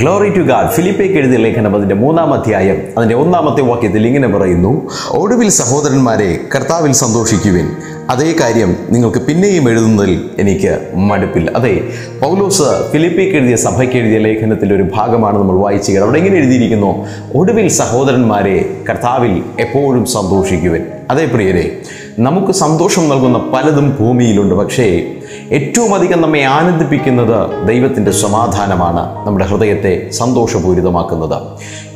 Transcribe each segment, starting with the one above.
Glory to God ഫിലിപ്പേക്ക് എഴുതിയ ലേഖനം അതിന്റെ മൂന്നാം അധ്യായം അതിന്റെ ഒന്നാമത്തെ വാക്യത്തിൽ ഇങ്ങനെ പറയുന്നു ഒടുവിൽ സഹോദരന്മാരെ കർത്താവിൽ സന്തോഷിക്കുവിൻ. അതേ കാര്യം നിങ്ങൾക്ക് പിന്നെയും എഴുതുന്നതിൽ എനിക്ക് മടുപ്പില്ല. അതെ പൗലോസ് ഫിലിപ്പേക്ക് എഴുതിയ സഭയ്ക്ക് എഴുതിയ ലേഖനത്തിന്റെ ഒരു ഭാഗമാണ് നമ്മൾ വായിച്ചത് അവിടെ എങ്ങനെ എഴുതിയിരിക്കുന്നു? ഒടുവിൽ സഹോദരന്മാരെ കർത്താവിൽ എപ്പോഴും സന്തോഷിക്കുവിൻ. അതേ പ്രിയരെ നമുക്ക് സന്തോഷം നൽകുന്ന പലതും ഭൂമിയിലുണ്ട് പക്ഷേ ഏറ്റവും അധികം നമ്മെ ആനന്ദിപ്പിക്കുന്നത് ദൈവത്തിന്റെ സമാധാനമാണ് നമ്മുടെ ഹൃദയത്തെ സന്തോഷപൂരിതമാക്കുന്നത്.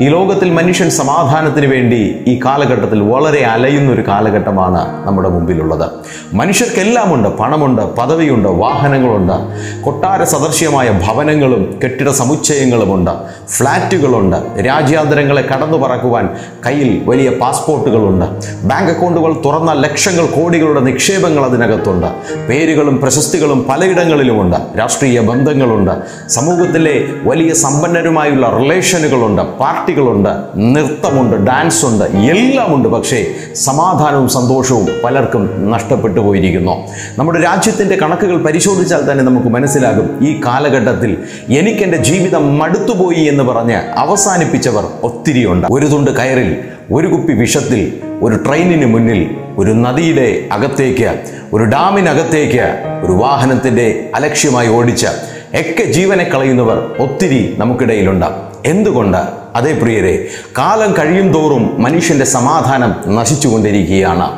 ഈ ലോകത്തിൽ മനുഷ്യൻ സമാധാനത്തിന് വേണ്ടി ഈ കാലഘട്ടത്തിൽ വളരെ അലയുന്ന ഒരു കാലഘട്ടമാണ് നമ്മുടെ മുമ്പിലുള്ളത്. മനുഷ്യർക്കെല്ലാം ഉണ്ട് പണമുണ്ട് പദവിയുണ്ട് വാഹനങ്ങളുണ്ട് കൊട്ടാര സദൃശ്യമായ ഭവനങ്ങളും കെട്ടിട സമുച്ചയങ്ങളുമുണ്ട് ഫ്ലാറ്റുകളുണ്ട് രാജ്യാന്തരങ്ങളെ കടന്നു പറക്കുവാൻ കയ്യിൽ വലിയ പാസ്പോർട്ടുകളുണ്ട് ബാങ്ക് അക്കൗണ്ടുകൾ തുറന്ന ലക്ഷങ്ങൾ കോടികളുടെ നിക്ഷേപങ്ങൾ അതിനകത്തുണ്ട് പേരുകളും പ്രശസ്തികളും പലയിടങ്ങളിലുമുണ്ട്. രാഷ്ട്രീയ ബന്ധങ്ങളുണ്ട്. സമൂഹത്തിലെ വലിയ സമ്പന്നരുമായുള്ള റിലേഷനുകളുണ്ട്. പാർട്ടികളുണ്ട്. നൃത്തമുണ്ട് ഡാൻസ് ഉണ്ട് എല്ലാമുണ്ട്. പക്ഷേ സമാധാനവും സന്തോഷവും പലർക്കും നഷ്ടപ്പെട്ടു പോയിരിക്കുന്നു. നമ്മുടെ രാജ്യത്തിന്റെ കണക്കുകൾ പരിശോധിച്ചാൽ തന്നെ നമുക്ക് മനസ്സിലാകും. ഈ കാലഘട്ടത്തിൽ എനിക്കെന്റെ ജീവിതം മടുത്തുപോയി എന്ന് പറഞ്ഞ് അവസാനിപ്പിച്ചവർ ഒത്തിരിയുണ്ട്. ഒരു തുണ്ട് കയറിൽ ഒരു കുപ്പി വിഷത്തിൽ ഒരു ട്രെയിനിന് മുന്നിൽ ഒരു നദിയുടെ അകത്തേക്ക് ഒരു ഡാമിനകത്തേക്ക് ഒരു വാഹനത്തിന്റെ അലക്ഷ്യമായി ഓടിച്ച ഒക്കെ ജീവനെ കളയുന്നവർ ഒത്തിരി നമുക്കിടയിലുണ്ട്. എന്തുകൊണ്ട്? അതേ പ്രിയരെ കാലം കഴിയും തോറും മനുഷ്യന്റെ സമാധാനം നശിച്ചുകൊണ്ടിരിക്കുകയാണ്.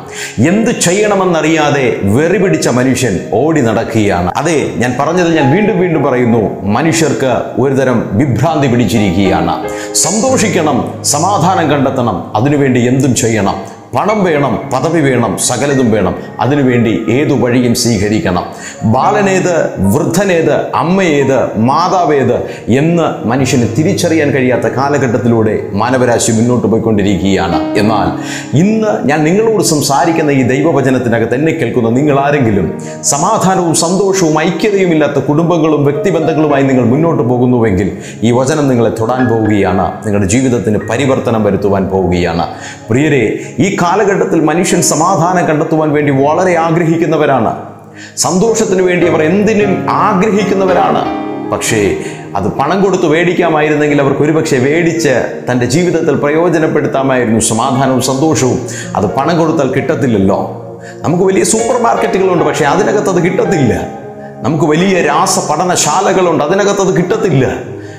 എന്ത് ചെയ്യണമെന്നറിയാതെ വെറി പിടിച്ച മനുഷ്യൻ ഓടി നടക്കുകയാണ്. അതെ ഞാൻ പറഞ്ഞത് ഞാൻ വീണ്ടും വീണ്ടും പറയുന്നു മനുഷ്യർക്ക് ഒരുതരം വിഭ്രാന്തി പിടിച്ചിരിക്കുകയാണ്. സന്തോഷിക്കണം സമാധാനം കണ്ടെത്തണം അതിനുവേണ്ടി എന്തും ചെയ്യണം. പണം വേണം പദവി വേണം സകലതും വേണം. അതിനുവേണ്ടി ഏതു വഴിയും സ്വീകരിക്കണം. ബാലനേത് വൃദ്ധനേത് അമ്മയേത് മാതാവേത് എന്ന് മനുഷ്യന് തിരിച്ചറിയാൻ കഴിയാത്ത കാലഘട്ടത്തിലൂടെ മാനവരാശി മുന്നോട്ട് പോയിക്കൊണ്ടിരിക്കുകയാണ്. എന്നാൽ ഇന്ന് ഞാൻ നിങ്ങളോട് സംസാരിക്കുന്ന ഈ ദൈവവചനത്തിനകത്ത് എന്നെ കേൾക്കുന്ന നിങ്ങൾ ആരെങ്കിലും സമാധാനവും സന്തോഷവും ഐക്യതയും ഇല്ലാത്ത കുടുംബങ്ങളും വ്യക്തിബന്ധങ്ങളുമായി നിങ്ങൾ മുന്നോട്ട് പോകുന്നുവെങ്കിൽ ഈ വചനം നിങ്ങളെ തൊടാൻ പോവുകയാണ്. നിങ്ങളുടെ ജീവിതത്തിന് പരിവർത്തനം വരുത്തുവാൻ പോവുകയാണ്. പ്രിയരെ ഈ കാലഘട്ടത്തിൽ മനുഷ്യൻ സമാധാനം കണ്ടെത്തുവാൻ വേണ്ടി വളരെ ആഗ്രഹിക്കുന്നവരാണ്. സന്തോഷത്തിന് വേണ്ടി അവർ എന്തിനും ആഗ്രഹിക്കുന്നവരാണ്. പക്ഷേ അത് പണം കൊടുത്ത് മേടിക്കാമായിരുന്നെങ്കിൽ അവർക്ക് ഒരുപക്ഷെ മേടിച്ച് തന്റെ ജീവിതത്തിൽ പ്രയോജനപ്പെടുത്താമായിരുന്നു. സമാധാനവും സന്തോഷവും അത് പണം കൊടുത്താൽ കിട്ടത്തില്ലല്ലോ. നമുക്ക് വലിയ സൂപ്പർ മാർക്കറ്റുകളുണ്ട് പക്ഷേ അതിനകത്ത് അത് കിട്ടത്തില്ല. നമുക്ക് വലിയ രാസ പഠനശാലകളുണ്ട് അതിനകത്ത് അത് കിട്ടത്തില്ല.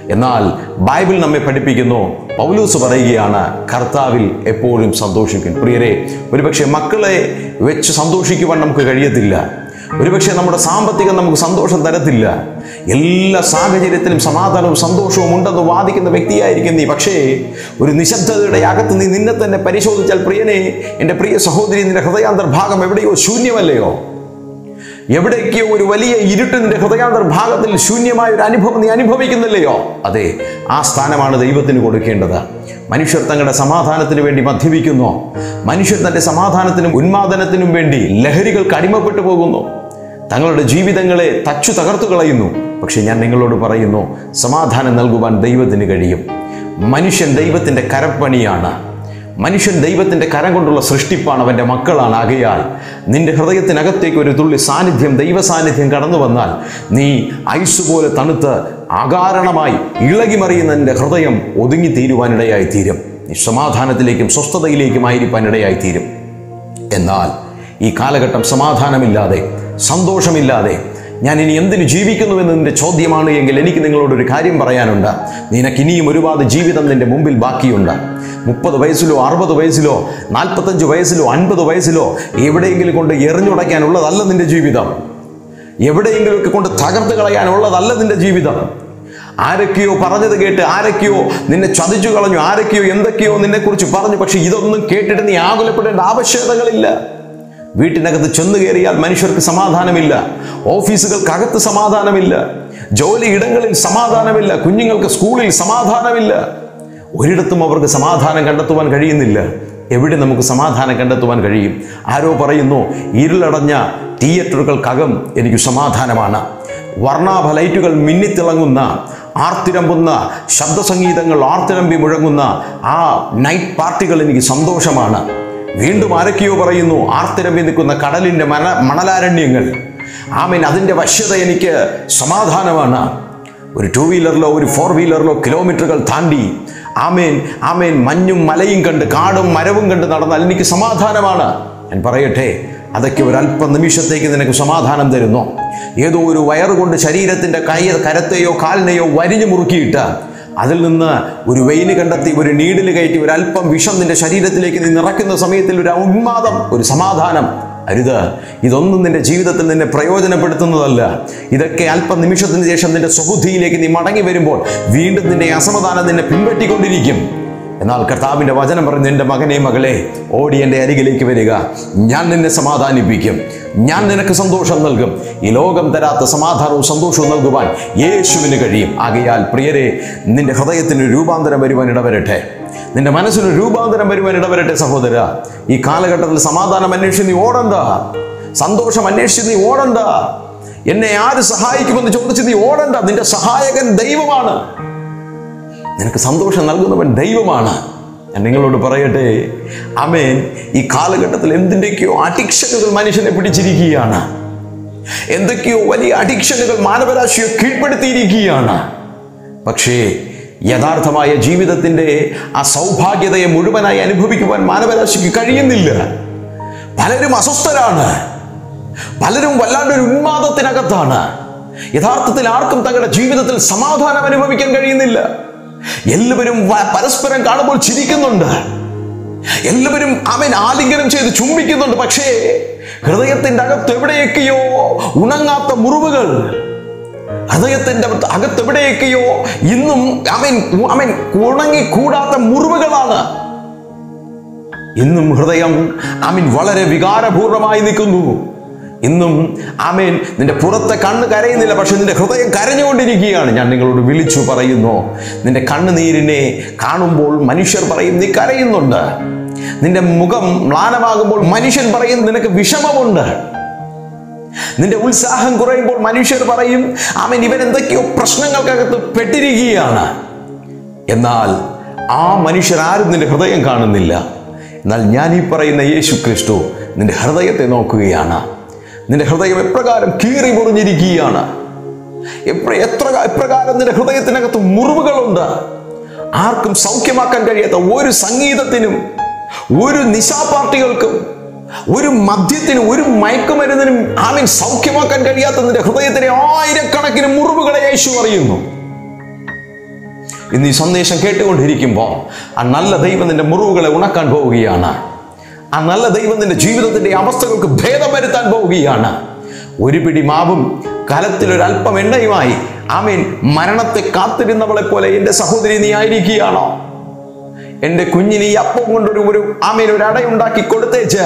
എന്നാൽ ബൈബിൾ നമ്മെ പഠിപ്പിക്കുന്നു. പൗലൂസ് പറയുകയാണ് കർത്താവിൽ എപ്പോഴും സന്തോഷിക്കും. പ്രിയരെ ഒരുപക്ഷെ മക്കളെ വെച്ച് സന്തോഷിക്കുവാൻ നമുക്ക് കഴിയത്തില്ല. ഒരുപക്ഷെ നമ്മുടെ സാമ്പത്തികം നമുക്ക് സന്തോഷം തരത്തില്ല. എല്ലാ സാഹചര്യത്തിലും സമാധാനവും സന്തോഷവും ഉണ്ടെന്ന് വാദിക്കുന്ന വ്യക്തിയായിരിക്കും നീ. പക്ഷേ ഒരു നിശബ്ദതയുടെ അകത്ത് നീ നിന്നെ തന്നെ പരിശോധിച്ചാൽ പ്രിയനെ എന്റെ പ്രിയ സഹോദരി നിന്റെ ഹൃദയാന്തർഭാഗം എവിടെയോ ശൂന്യമല്ലയോ? എവിടേക്കോ ഒരു വലിയ ഇരുട്ടിന്റെ ഹൃദയാന്തർഭാഗത്തിൽ ഹൃദയാന്തർ ഭാഗത്തിൽ ശൂന്യമായ ഒരു അനുഭവം നീ അനുഭവിക്കുന്നില്ലയോ? അതെ ആ സ്ഥാനമാണ് ദൈവത്തിന് കൊടുക്കേണ്ടത്. മനുഷ്യർ തങ്ങളുടെ സമാധാനത്തിന് വേണ്ടി മദ്യപിക്കുന്നു. മനുഷ്യർ തന്റെ സമാധാനത്തിനും ഉന്മാദനത്തിനും വേണ്ടി ലഹരികൾക്ക് അടിമപ്പെട്ടു പോകുന്നു. തങ്ങളുടെ ജീവിതങ്ങളെ തച്ചു തകർത്തു കളയുന്നു. പക്ഷെ ഞാൻ നിങ്ങളോട് പറയുന്നു സമാധാനം നൽകുവാൻ ദൈവത്തിന് കഴിയും. മനുഷ്യൻ ദൈവത്തിന്റെ കരപ്പണിയാണ്. മനുഷ്യൻ ദൈവത്തിന്റെ കരം കൊണ്ടുള്ള സൃഷ്ടിപ്പാണ് അവന്റെ മക്കളാണ്. ആകയാൽ നിന്റെ ഹൃദയത്തിനകത്തേക്ക് ഒരു തുള്ളി സാന്നിധ്യം ദൈവ സാന്നിധ്യം കടന്നു വന്നാൽ നീ ഐസ് പോലെ തണുത്ത് അകാരണമായി ഇളകി മറിയുന്ന നിന്റെ ഹൃദയം ഒതുങ്ങി തീരുവാനിടയായി തീരും. നീ സമാധാനത്തിലേക്കും സ്വസ്ഥതയിലേക്കും ആയിരിക്കാനിടയായി തീരും. എന്നാൽ ഈ കാലഘട്ടം സമാധാനമില്ലാതെ സന്തോഷമില്ലാതെ ഞാൻ ഇനി എന്തിനു ജീവിക്കുന്നു എന്നതിന്റെ ചോദ്യമാണ് എങ്കിൽ എനിക്ക് നിങ്ങളോടൊരു കാര്യം പറയാനുണ്ട്. നിനക്ക് ഇനിയും ഒരുപാട് ജീവിതം നിന്റെ മുമ്പിൽ ബാക്കിയുണ്ട്. മുപ്പത് വയസ്സിലോ അറുപത് വയസ്സിലോ നാൽപ്പത്തഞ്ച് വയസ്സിലോ അൻപത് വയസ്സിലോ എവിടെയെങ്കിലും കൊണ്ട് എറിഞ്ഞുടയ്ക്കാനുള്ളതല്ല നിന്റെ ജീവിതം. എവിടെയെങ്കിലുമൊക്കെ കൊണ്ട് തകർത്ത് കളയാനുള്ളതല്ല നിന്റെ ജീവിതം. ആരൊക്കെയോ പറഞ്ഞത് കേട്ട് ആരൊക്കെയോ നിന്നെ ചതിച്ചു കളഞ്ഞു ആരൊക്കെയോ എന്തൊക്കെയോ നിന്നെക്കുറിച്ച് പറഞ്ഞു പക്ഷെ ഇതൊന്നും കേട്ടിട്ട് നീ ആകുലപ്പെടേണ്ട ആവശ്യകതകളില്ല. വീട്ടിനകത്ത് ചെന്ന് കയറിയാൽ മനുഷ്യർക്ക് സമാധാനമില്ല. ഓഫീസുകൾക്കകത്ത് സമാധാനമില്ല. ജോലിയിടങ്ങളിൽ സമാധാനമില്ല. കുഞ്ഞുങ്ങൾക്ക് സ്കൂളിൽ സമാധാനമില്ല. ഒരിടത്തും അവർക്ക് സമാധാനം കണ്ടെത്തുവാൻ കഴിയുന്നില്ല. എവിടെ നമുക്ക് സമാധാനം കണ്ടെത്തുവാൻ കഴിയും? ആരോ പറയുന്നു ഇരുളടഞ്ഞ തിയേറ്ററുകൾക്കകം എനിക്ക് സമാധാനമാണ്. വർണാഭ ലൈറ്റുകൾ മിന്നിത്തിളങ്ങുന്ന ആർത്തിരമ്പുന്ന ശബ്ദസംഗീതങ്ങൾ ആർത്തിരമ്പി മുഴങ്ങുന്ന ആ നൈറ്റ് പാർട്ടികൾ എനിക്ക് സന്തോഷമാണ്. വീണ്ടും ആരൊക്കെയോ പറയുന്നു ആർത്തിരമ്പി നിൽക്കുന്ന കടലിന്റെ മണ മണലാരണ്യങ്ങൾ. ആമീൻ അതിന്റെ വശ്യത എനിക്ക് സമാധാനമാണ്. ഒരു ടു വീലറിലോ ഒരു ഫോർ വീലറിലോ കിലോമീറ്ററുകൾ താണ്ടി ആമേൻ ആമേൻ മഞ്ഞും മലയും കണ്ട് കാടും മരവും കണ്ട് നടന്നാൽ എനിക്ക് സമാധാനമാണ്. ഞാൻ പറയട്ടെ അതൊക്കെ ഒരു അല്പ നിമിഷത്തേക്ക് നിനക്ക് സമാധാനം തരുന്നു. ഏതോ ഒരു വയറുകൊണ്ട് ശരീരത്തിന്റെ കൈ കരത്തെയോ കാലിനെയോ വരിഞ്ഞു മുറുക്കിയിട്ട് അതിൽ നിന്ന് ഒരു വെയിന് കണ്ടെത്തി ഒരു നീഡിൽ കയറ്റി ഒരു അല്പം വിഷം നിന്റെ ശരീരത്തിലേക്ക് നീ നിറയ്ക്കുന്ന സമയത്തിൽ ഒരു ഉന്മാദം ഒരു സമാധാനം. അരുത്. ഇതൊന്നും നിന്റെ ജീവിതത്തിൽ നിന്നെ പ്രയോജനപ്പെടുത്തുന്നതല്ല. ഇതൊക്കെ അല്പ നിമിഷത്തിന് ശേഷം നിന്റെ സ്വബുദ്ധിയിലേക്ക് നീ മടങ്ങി വരുമ്പോൾ വീണ്ടും നിന്റെ അസമാധാനം നിന്നെ പിൻപറ്റിക്കൊണ്ടിരിക്കും. എന്നാൽ കർത്താവിന്റെ വചനം പറഞ്ഞ് എന്റെ മകനെ മകളെ ഓടി എന്റെ അരികിലേക്ക് വരിക. ഞാൻ നിന്നെ സമാധാനിപ്പിക്കും. ഞാൻ നിനക്ക് സന്തോഷം നൽകും. ഈ ലോകം തരാത്ത സമാധാനവും സന്തോഷവും നൽകുവാൻ യേശുവിന് കഴിയും. ആകയാൽ പ്രിയരെ നിന്റെ ഹൃദയത്തിന് രൂപാന്തരം വരുവാൻ ഇടവരട്ടെ. നിന്റെ മനസ്സിന് രൂപാന്തരം വരുവാൻ ഇടവരട്ടെ സഹോദര. ഈ കാലഘട്ടത്തിൽ സമാധാനം അന്വേഷിച്ച് നീ ഓടണ്ട. സന്തോഷം അന്വേഷിച്ച് നീ ഓടണ്ട. എന്നെ ആര് സഹായിക്കുമെന്ന് ചോദിച്ച് നീ ഓടണ്ട. നിന്റെ സഹായകൻ ദൈവമാണ്. നിനക്ക് സന്തോഷം നൽകുന്നവൻ ദൈവമാണ്. ഞാൻ നിങ്ങളോട് പറയട്ടെ അമേൻ ഈ കാലഘട്ടത്തിൽ എന്തിന്റെയൊക്കെയോ അഡിക്ഷനുകൾ മനുഷ്യനെ പിടിച്ചിരിക്കുകയാണ്. എന്തൊക്കെയോ വലിയ അഡിക്ഷനുകൾ മാനവരാശിയെ കീഴ്പ്പെടുത്തിയിരിക്കുകയാണ്. പക്ഷേ യഥാർത്ഥമായ ജീവിതത്തിന്റെ ആ സൗഭാഗ്യതയെ മുഴുവനായി അനുഭവിക്കുവാൻ മാനവരാശിക്ക് കഴിയുന്നില്ല. പലരും അസ്വസ്ഥരാണ്. പലരും വല്ലാണ്ടൊരു ഉന്മാദത്തിനകത്താണ്. യഥാർത്ഥത്തിൽ ആർക്കും തങ്ങളുടെ ജീവിതത്തിൽ സമാധാനം അനുഭവിക്കാൻ കഴിയുന്നില്ല. എല്ലാവരും പരസ്പരം കാണുമ്പോൾ ചിരിക്കുന്നുണ്ട്. എല്ലാവരും അവൻ ആലിംഗനം ചെയ്ത് ചുംബിക്കുന്നുണ്ട്. പക്ഷേ ഹൃദയത്തിന്റെ അകത്ത് എവിടെയൊക്കെയോ ഉണങ്ങാത്ത മുറിവുകൾ ഹൃദയത്തിന്റെ അകത്ത് എവിടെയൊക്കെയോ ഇന്നും അവൻ അവൻ ഉണങ്ങിക്കൂടാത്ത മുറിവുകളാണ്. ഇന്നും ഹൃദയം ആമീൻ വളരെ വികാരപൂർണമായി നിൽക്കുന്നു. ഇന്നും ആമേൻ. നിന്റെ പുറത്തെ കണ്ണ് കരയുന്നില്ല പക്ഷെ നിന്റെ ഹൃദയം കരഞ്ഞുകൊണ്ടിരിക്കുകയാണ്. ഞാൻ നിങ്ങളോട് വിളിച്ചു പറയുന്നു. നിന്റെ കണ്ണുനീരിനെ കാണുമ്പോൾ മനുഷ്യർ പറയും നീ കരയുന്നുണ്ട്. നിന്റെ മുഖം മ്ലാനമാകുമ്പോൾ മനുഷ്യൻ പറയും നിനക്ക് വിഷമമുണ്ട്. നിന്റെ ഉത്സാഹം കുറയുമ്പോൾ മനുഷ്യർ പറയും അവൻ ഇവൻ എന്തൊക്കെയോ പ്രശ്നങ്ങൾക്കകത്ത് പെട്ടിരിക്കുകയാണ്. എന്നാൽ ആ മനുഷ്യർ ആരും നിന്റെ ഹൃദയം കാണുന്നില്ല. എന്നാൽ ഞാൻ ഈ പറയുന്ന യേശു ക്രിസ്തു നിന്റെ ഹൃദയത്തെ നോക്കുകയാണ്. നിന്റെ ഹൃദയം എപ്രകാരം കീറി മുറിഞ്ഞിരിക്കുകയാണ്? എത്ര എപ്രകാരം നിന്റെ ഹൃദയത്തിനകത്ത് മുറിവുകളുണ്ട്? ആർക്കും സൗഖ്യമാക്കാൻ കഴിയാത്ത ഒരു സംഗീതത്തിനും ഒരു നിശാപാർട്ടികൾക്കും ഒരു മദ്യത്തിനും ഒരു മയക്കുമരുന്നിനും ആമീൻ സൗഖ്യമാക്കാൻ കഴിയാത്ത നിന്റെ ഹൃദയത്തിലെ ആയിരക്കണക്കിന് മുറിവുകളെ യേശു അറിയുന്നു. ഇന്ന് ഈ സന്ദേശം കേട്ടുകൊണ്ടിരിക്കുമ്പോൾ ആ നല്ല ദൈവം നിന്റെ മുറിവുകളെ ഉണക്കാൻ പോവുകയാണ്. ആ നല്ല ദൈവം നിന്റെ അവസ്ഥകൾക്ക് ഭേദം വരുത്താൻ പോവുകയാണ്. ഒരു പിടി മാവും കലത്തിൽ ഒരു അല്പം എണ്ണയുമായി ആമീൻ മരണത്തെ കാത്തിരുന്നവളെ പോലെ എന്റെ സഹോദരി നീ ആയിരിക്കുകയാണോ? എന്റെ കുഞ്ഞിന് ഈ അപ്പം കൊണ്ടൊരു ഒരു ആമീൻ ഒരു അടയുണ്ടാക്കി കൊടുത്തേച്ച്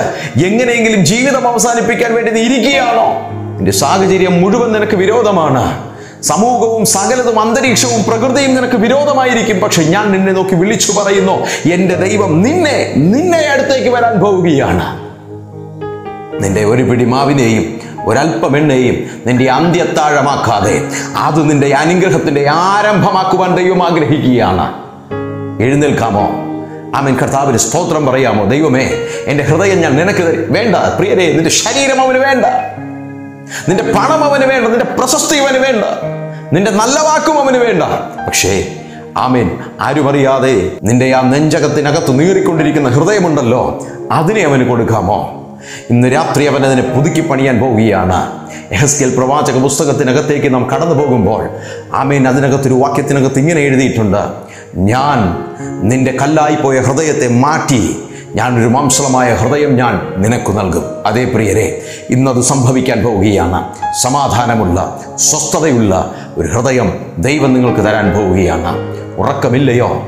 എങ്ങനെയെങ്കിലും ജീവിതം അവസാനിപ്പിക്കാൻ വേണ്ടി നീ ഇരിക്കുകയാണോ? എന്റെ സാഹചര്യം മുഴുവൻ നിനക്ക് വിരോധമാണ്. സമൂഹവും സകലതും അന്തരീക്ഷവും പ്രകൃതിയും നിനക്ക് വിരോധമായിരിക്കും. പക്ഷെ ഞാൻ നിന്നെ നോക്കി വിളിച്ചു പറയുന്നു എന്റെ ദൈവം നിന്നെ നിന്നെ അടുത്തേക്ക് വരാൻ പോവുകയാണ്. നിന്റെ ഒരു പിടി മാവിനെയും ഒരല്പം എണ്ണയും നിന്റെ അന്ത്യത്താഴമാക്കാതെ അത് നിന്റെ അനുഗ്രഹത്തിന്റെ ആരംഭമാക്കുവാൻ ദൈവം ആഗ്രഹിക്കുകയാണ്. എഴുന്നേൽക്കാമോ? ആമൻ. കർത്താവിന് സ്തോത്രം പറയാമോ? ദൈവമേ എന്റെ ഹൃദയം ഞാൻ നിനക്ക്. വേണ്ട പ്രിയരെ നിന്റെ ശരീരം അവന് വേണ്ട. നിന്റെ പണം അവന് വേണ്ട നിന്റെ പ്രശസ്തി അവന് വേണ്ട. നിന്റെ നല്ല വാക്കും അവന് വേണ്ട. പക്ഷേ ആമേൻ. ആരും നിന്റെ ആ നെഞ്ചകത്തിനകത്ത് നീറിക്കൊണ്ടിരിക്കുന്ന ഹൃദയമുണ്ടല്ലോ അതിനെ അവന് കൊടുക്കാമോ? ഇന്ന് രാത്രി അവൻ അതിനെ പുതുക്കി പണിയാൻ പോവുകയാണ്. എഹസ്കേൽ പ്രവാചക പുസ്തകത്തിനകത്തേക്ക് നാം കടന്നു പോകുമ്പോൾ ആമേൻ അതിനകത്തൊരു വാക്യത്തിനകത്ത് ഇങ്ങനെ എഴുതിയിട്ടുണ്ട്. ഞാൻ നിന്റെ കല്ലായിപ്പോയ ഹൃദയത്തെ മാറ്റി ഞാനൊരു മാംസളമായ ഹൃദയം ഞാൻ നിനക്ക് നൽകും. അതേ പ്രിയരെ ഇന്നത് സംഭവിക്കാൻ പോവുകയാണ്. സമാധാനമുള്ള സ്വസ്ഥതയുള്ള ഒരു ഹൃദയം ദൈവം നിങ്ങൾക്ക് തരാൻ പോവുകയാണ്. ഉറക്കമില്ലയോ?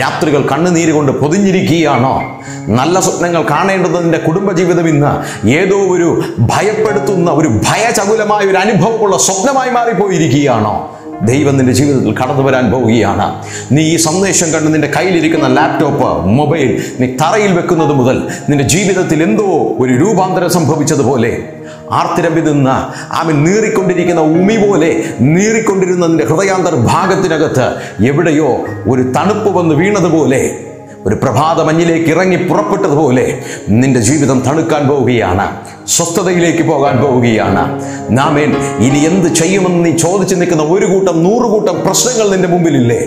രാത്രികൾ കണ്ണുനീര് കൊണ്ട് പൊതിഞ്ഞിരിക്കുകയാണോ? നല്ല സ്വപ്നങ്ങൾ കാണേണ്ടത് നിന്റെ കുടുംബജീവിതം ഇന്ന് ഏതോ ഒരു ഭയപ്പെടുത്തുന്ന ഒരു ഭയചകുലമായ ഒരു അനുഭവമുള്ള സ്വപ്നമായി മാറിപ്പോയിരിക്കുകയാണോ? ദൈവം നിന്റെ ജീവിതത്തിൽ കടന്നു വരാൻ പോവുകയാണ്. നീ ഈ സന്ദേശം കണ്ട് നിന്റെ കയ്യിലിരിക്കുന്ന ലാപ്ടോപ്പ് മൊബൈൽ നീ തറയിൽ വെക്കുന്നത് മുതൽ നിന്റെ ജീവിതത്തിൽ എന്തോ ഒരു രൂപാന്തരം സംഭവിച്ചതുപോലെ ആർത്തിരമ്പി നിന്ന് ആമൻ നീറിക്കൊണ്ടിരിക്കുന്ന ഉമി പോലെ നീറിക്കൊണ്ടിരുന്ന നിന്റെ ഹൃദയാന്തർ ഭാഗത്തിനകത്ത് എവിടെയോ ഒരു തണുപ്പ് വന്ന് വീണതുപോലെ ഒരു പ്രഭാത മഞ്ഞിലേക്ക് ഇറങ്ങി പുറപ്പെട്ടതുപോലെ നിന്റെ ജീവിതം തണുക്കാൻ പോവുകയാണ്. സ്വസ്ഥതയിലേക്ക് പോകാൻ പോവുകയാണ്. നാമേൻ ഇനി എന്ത് ചെയ്യുമെന്ന് നീ ചോദിച്ചു നിൽക്കുന്ന ഒരു കൂട്ടം നൂറ് കൂട്ടം പ്രശ്നങ്ങൾ നിന്റെ മുമ്പിലില്ലേ?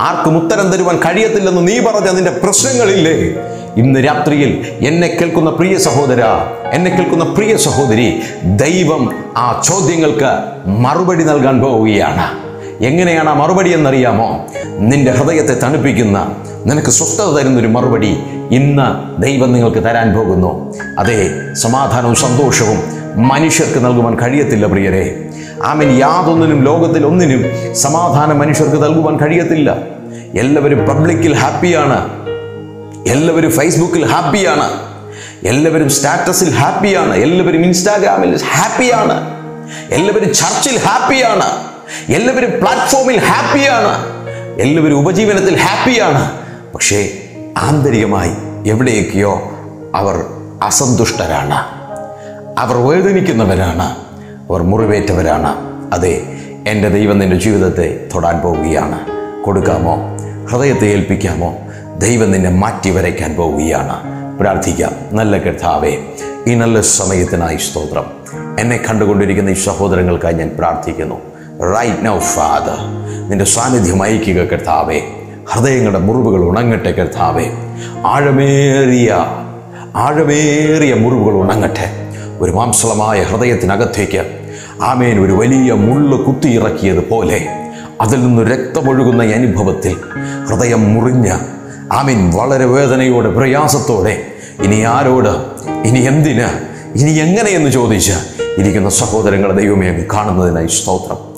ആർക്കും ഉത്തരം തരുവാൻ കഴിയത്തില്ലെന്ന് നീ പറഞ്ഞ നിന്റെ പ്രശ്നങ്ങളില്ലേ? ഇന്ന് രാത്രിയിൽ എന്നെ കേൾക്കുന്ന പ്രിയ സഹോദര എന്നെ കേൾക്കുന്ന പ്രിയ സഹോദരി ദൈവം ആ ചോദ്യങ്ങൾക്ക് മറുപടി നൽകാൻ പോവുകയാണ്. എങ്ങനെയാണ് ആ മറുപടി എന്നറിയാമോ? നിന്റെ ഹൃദയത്തെ തണുപ്പിക്കുന്ന നിനക്ക് സ്വസ്ഥത തരുന്നൊരു മറുപടി ഇന്ന് ദൈവം നിങ്ങൾക്ക് തരാൻ പോകുന്നു. അതെ സമാധാനവും സന്തോഷവും മനുഷ്യർക്ക് നൽകുവാൻ കഴിയത്തില്ല പ്രിയരെ. ആമൻ. യാതൊന്നിനും ലോകത്തിൽ ഒന്നിനും സമാധാനം മനുഷ്യർക്ക് നൽകുവാൻ കഴിയത്തില്ല. എല്ലാവരും പബ്ലിക്കിൽ ഹാപ്പിയാണ്. എല്ലാവരും ഫേസ്ബുക്കിൽ ഹാപ്പിയാണ്. എല്ലാവരും സ്റ്റാറ്റസിൽ ഹാപ്പിയാണ്. എല്ലാവരും ഇൻസ്റ്റാഗ്രാമിൽ ഹാപ്പിയാണ്. എല്ലാവരും ചർച്ചിൽ ഹാപ്പിയാണ്. എല്ലാവരും പ്ലാറ്റ്ഫോമിൽ ഹാപ്പിയാണ് എല്ലാവരും ഉപജീവനത്തിൽ ഹാപ്പിയാണ് പക്ഷേ ആന്തരികമായി എവിടെയൊക്കെയോ അവർ അസന്തുഷ്ടരാണ്. അവർ വേദനിക്കുന്നവരാണ്. അവർ മുറിവേറ്റവരാണ്. അതെ എന്റെ ദൈവം നിന്റെ ജീവിതത്തെ തൊടാൻ പോവുകയാണ്. കൊടുക്കാമോ? ഹൃദയത്തെ ഏൽപ്പിക്കാമോ? ദൈവം നിന്നെ മാറ്റി വരയ്ക്കാൻ പോവുകയാണ്. പ്രാർത്ഥിക്കാം. നല്ല കർത്താവേ ഈ നല്ല സമയത്തിനായി സ്തോത്രം. എന്നെ കണ്ടുകൊണ്ടിരിക്കുന്ന ഈ സഹോദരങ്ങൾക്കായി ഞാൻ പ്രാർത്ഥിക്കുന്നു. റൈറ്റ് നൗ ഫാദർ നിന്റെ സാന്നിധ്യം അയക്കുക കർത്താവേ. ഹൃദയങ്ങളുടെ മുറിവുകൾ ഉണങ്ങട്ടെ കർത്താവേ. ആഴമേറിയ ആഴമേറിയ മുറിവുകൾ ഉണങ്ങട്ടെ. ഒരു മാംസളമായ ഹൃദയത്തിനകത്തേക്ക് ആമേൻ ഒരു വലിയ മുള്ള് കുത്തിയിറക്കിയതുപോലെ അതിൽ നിന്ന് രക്തമൊഴുകുന്ന അനുഭവത്തിൽ ഹൃദയം മുറിഞ്ഞ ആമീൻ വളരെ വേദനയോടെ പ്രയാസത്തോടെ ഇനി ആരോട് ഇനി എന്തിന് ഇനി എങ്ങനെയെന്ന് ചോദിച്ച് ഇരിക്കുന്ന സഹോദരങ്ങളെ ദൈവമേ കാണുന്നതിനായി സ്തോത്രം.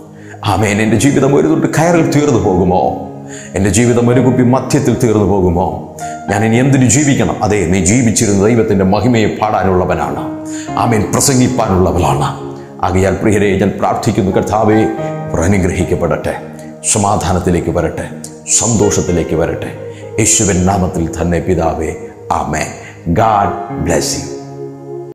ആമേൻ. എന്റെ ജീവിതം ഒരു തൊട്ട് കയറിൽ തീർന്നു പോകുമോ? എന്റെ ജീവിതം ഒരു കുപ്പി മധ്യത്തിൽ തീർന്നു പോകുമോ? ഞാൻ ഇനി എന്തിനു ജീവിക്കണം? അതെ നീ ജീവിച്ചിരുന്ന ദൈവത്തിന്റെ മഹിമയെ പാടാനുള്ളവനാണ്. ആമേൻ പ്രസംഗിപ്പാനുള്ളവളാണ്. ആകയാൽ പ്രിയരെ ഞാൻ പ്രാർത്ഥിക്കുന്നു കർത്താവെ പ്രനുഗ്രഹിക്കപ്പെടട്ടെ സമാധാനത്തിലേക്ക് വരട്ടെ. സന്തോഷത്തിലേക്ക് വരട്ടെ. യേശുവൻ നാമത്തിൽ തന്നെ പിതാവേ ആമേൻ. God bless you.